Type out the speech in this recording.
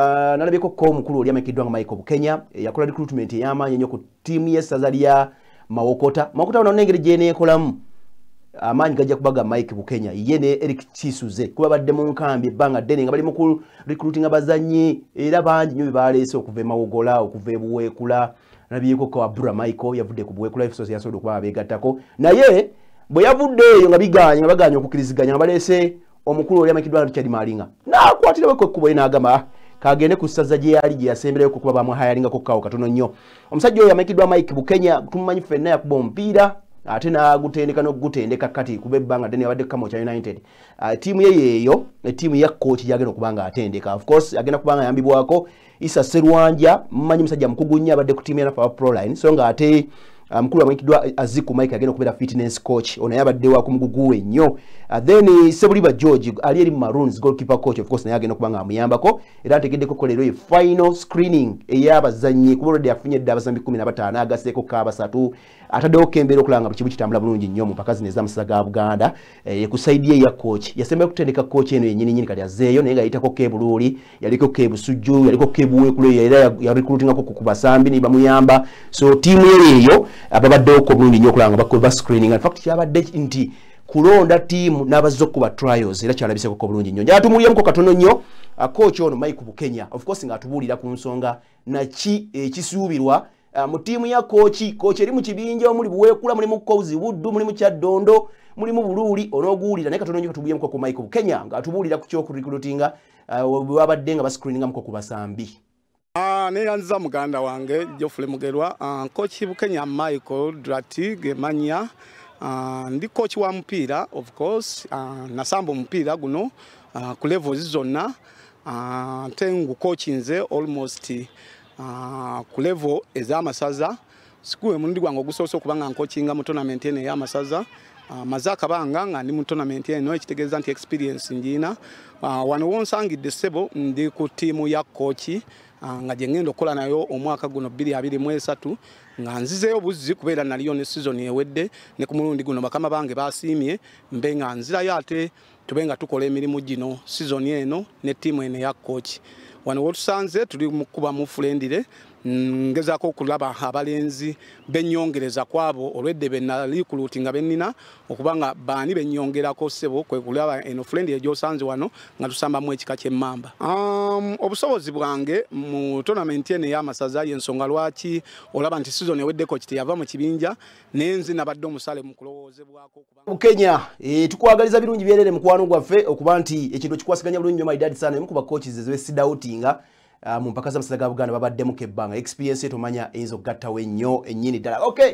Uh, nalabyeko ko omukulu oli amakiddwa nga michael bukenya yakola recruitment ey'amaanyi ennyo ku ttiimu y'essaza lya mawokota. Mawokota wano nengeri gyeneekolamu amaanyi gajja kuba ga mike bukenya ye ne eric kisuze. Kuba badde mu nkambi ebbanga ddene nga bali mu ku recruiting abazanyi era bangi nnyo bebaleese okuva emawogola okuva ebuweekula nabyeko ko abdura michael yavudde ku buweekula efesos yasobodde okuba abeegattako naye bwe yavudde eyo nga biganye nga baganye okukkiriziganya nga baleese omukulu oli amakiddwa richard malinga. Naakwatiraweko ekkubo ye n'agamba kagende ku ssaza gye yali gye yasemberayo kuba bamuhayalingako kawo katono nnyo. Omusajja oyo amakiddwa mike bukenya tumumanyi ffenna yakuba omupiira ate n'agutendeka n'okugutendeka kati kuba ebbanga ddene yabadde kukama kya united. Uh, tiimu ye yeeyo tiimu ya coach gyagenda okuba nga atendeka of course agenda kuba nga ayambibwako isa serwanja mumanyi musajja mukugu nnyo abadde ku tiimu ya nafa proline so nga ate mukulu um, amanyikidwa aziku mike agenda okubeera fitness coach. Ono yabadde wa ku mugugu we nnyo uh, then sebuliba george ali eri maroons goalkeeper coach of course naye agenda okuba nga amuyambako. Era ntegeddeko ko leero ye final screening ey'abazanyi kuba olwedde yafunye edde abazambi 15 agasseeko ka basatu ataddewo kembeera okulaba nga buli kimu kitambula bulungi nnyo mu mpaka zino ez'amasasa ga buganda. E, ku saidi ye ya coach. Yasembayo kutendeka coach eno yennyini nyini kati azeeyo naye nga yayitako kebuluuli yaliko kebusuju yaliko kebuweekulu eyo era yarecruitingako ku basambi ne bamuyamba. So tiimu ye eyo babaddewoko bulungi nnyo okulaba nga bascreening infact kyabadde nti kulonda tiimu n'abazze okuba trials era kyalabisekoko bulungi nnyo njatumulyemukko katono nnyo coach ono mike bukenya of course ng'atubuulira ku nsonga naki ekisuubirwa. Uh, mu tiimu ya kochi kochi eri mu kibinja omuli buweekula mulimu kozi buddu mulimu kyaddondo mulimu buluuli onooguwulira naye katono nyo katubuyemukko ku michael kenya ng'atubuulira ku kyokurikulutinga uh, bwebabadde nga bascreeningamuko ku basambi Neyanziza muganda wange jofule mugerwa. Uh, kochi bukenya michael drati gemanya uh, ndi kochi wa mupiira of course. Uh, nasamba omupiira guno ku levels zonna. Uh, te ngukokinze almost ku level ez'amasaza. Sikuwe mulundi gwange ogusoose okuba nga nkokinga mu tournament eno ey'amasaza. Maze akabanga nga ndi mu tournament eno ekitegeeza nti experience njiina wano wonsangidde ssebo ndi ku ttiimu ya kochi uh, nga gye ngenda okukola nayo omwaka guno 2023 nga nzizeyo buzzi kubeera naliyo ne season ewedde ne ku mulundi guno bakama bange basiimye mbe nga nzirayo ate tube nga tukola emirimu gino season eno ne ttiimu eno eya kochi wano wetusanze tuli mukuba mufulendire ngezaako okulaba abalenzi benyongereza kwabo olwedde benali kuluti nga benina okuba nga baani benyongerako ssebo kwe kulaba eno fulendire gyosanze wano nga tusambamu ekika kyemmamba um, obusobozi bwange mu tonamenti eno ey'amasaza yensonga lwaki olaba nti sizoni eweddeko kiti yava mu kibinja nenzi nabadde omusale mu kulowoozebwako bukenya e, tukwagaliza birungi byerere mukwano gwaffe okuba nti ekintu kikwasiganya bulungi nyo maidadi sana emu ku bacoaches ezibesidautinga uh, mu mpaka z'amasaka ga buganda babaddemuko ebbanga experience tomanya eyinza okugattawo ennyo ennyini ddala. Okay